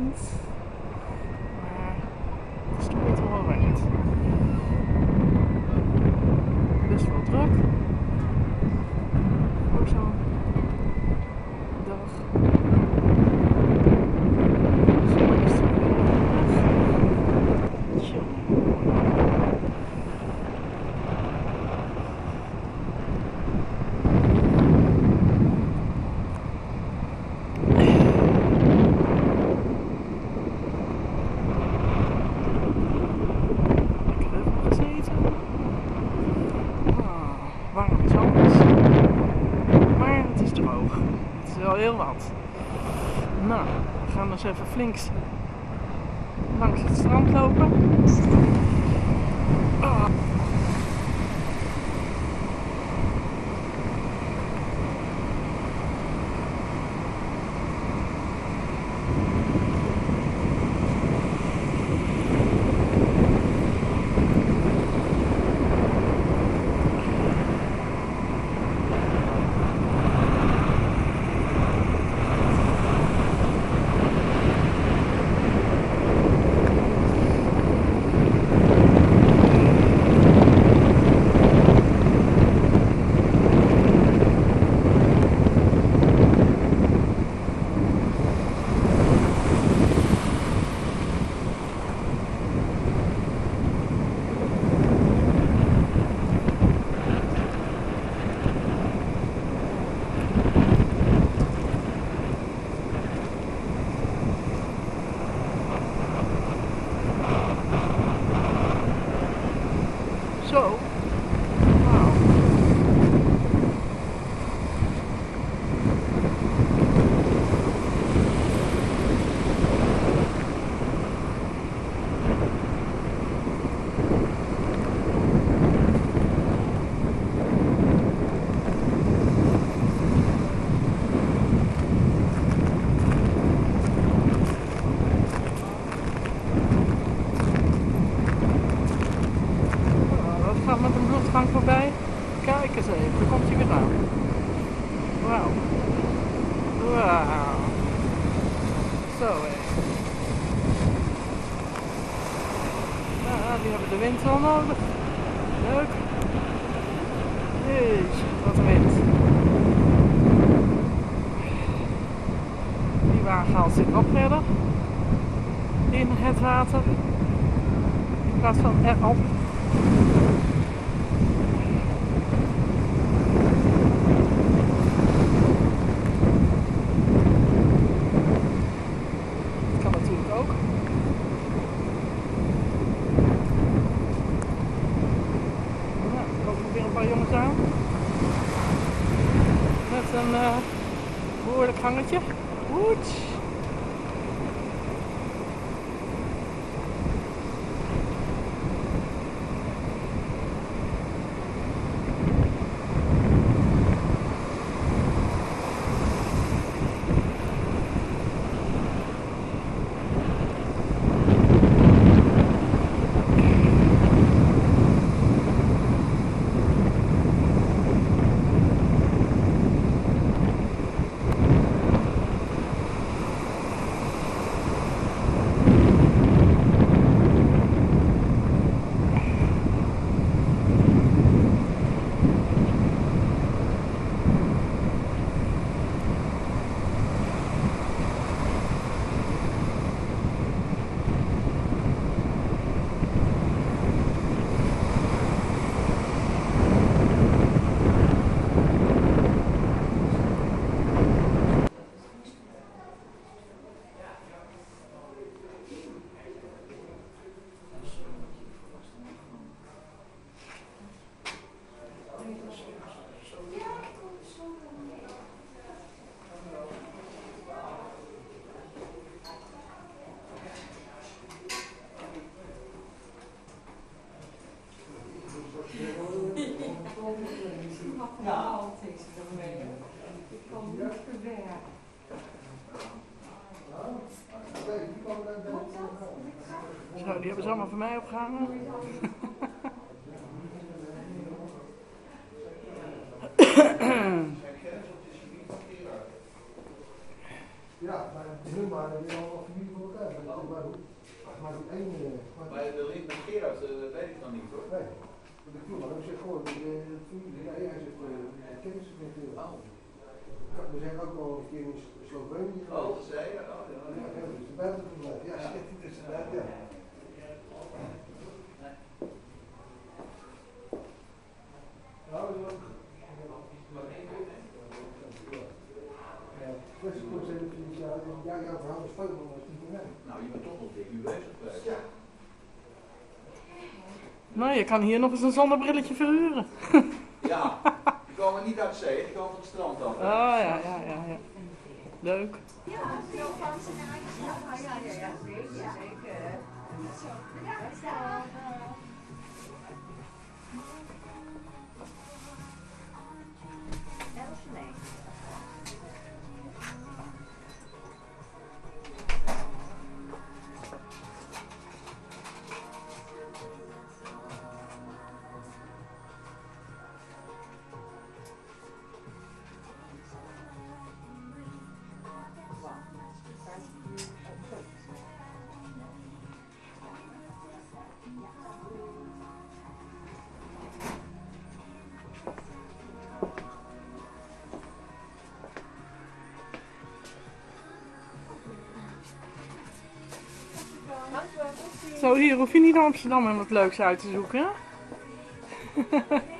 friends. heel wat. Nou, we gaan dus even flink langs het strand lopen. Ah. Die hebben de wind wel nodig. Leuk. Jeetje, wat een wind. Die wagen zich op verder. In het water. In plaats van erop. Dat kan natuurlijk ook. Nou, er komen weer een paar jongens aan. Met een eh, behoorlijk gangetje. Goed. Ja, altijd ermee. Ik kan niet verwerken. Zo, die hebben ze allemaal voor mij opgehangen. Ja, maar nu maar weer al familie voor elkaar. Maar, maar, maar die ene. Maar, Maar de link met Gerard, eh, dat weet ik nog niet hoor. nee, dat ik maar ik zeg gewoon, de familie, ja, hij zegt, uh, kennis met veel. Oh, We zijn ook al een keer in Slovenië. oh dat zei je? Oh, ja, Ja, ja. ja, dus de buitenverblijf. Ja, hij dus inderdaad, ja. Nou, dat is ook. Ja, Even van ja, ja, jouw verhaal is dat is niet voor mij. Nou, je bent toch nog dik uur bezig geweest. Ja. Nou, je kan hier nog eens een zonnebrilletje verhuren. Ja, die komen niet uit zee, die komen van het strand af. Oh ja, ja, ja, ja. Leuk. Ja, veel van zijn Ja, ja, ja, ja, zeker, bedankt. Dag. Elsje, nee. Zo, hier hoef je niet Amsterdam en wat leuks uit te zoeken.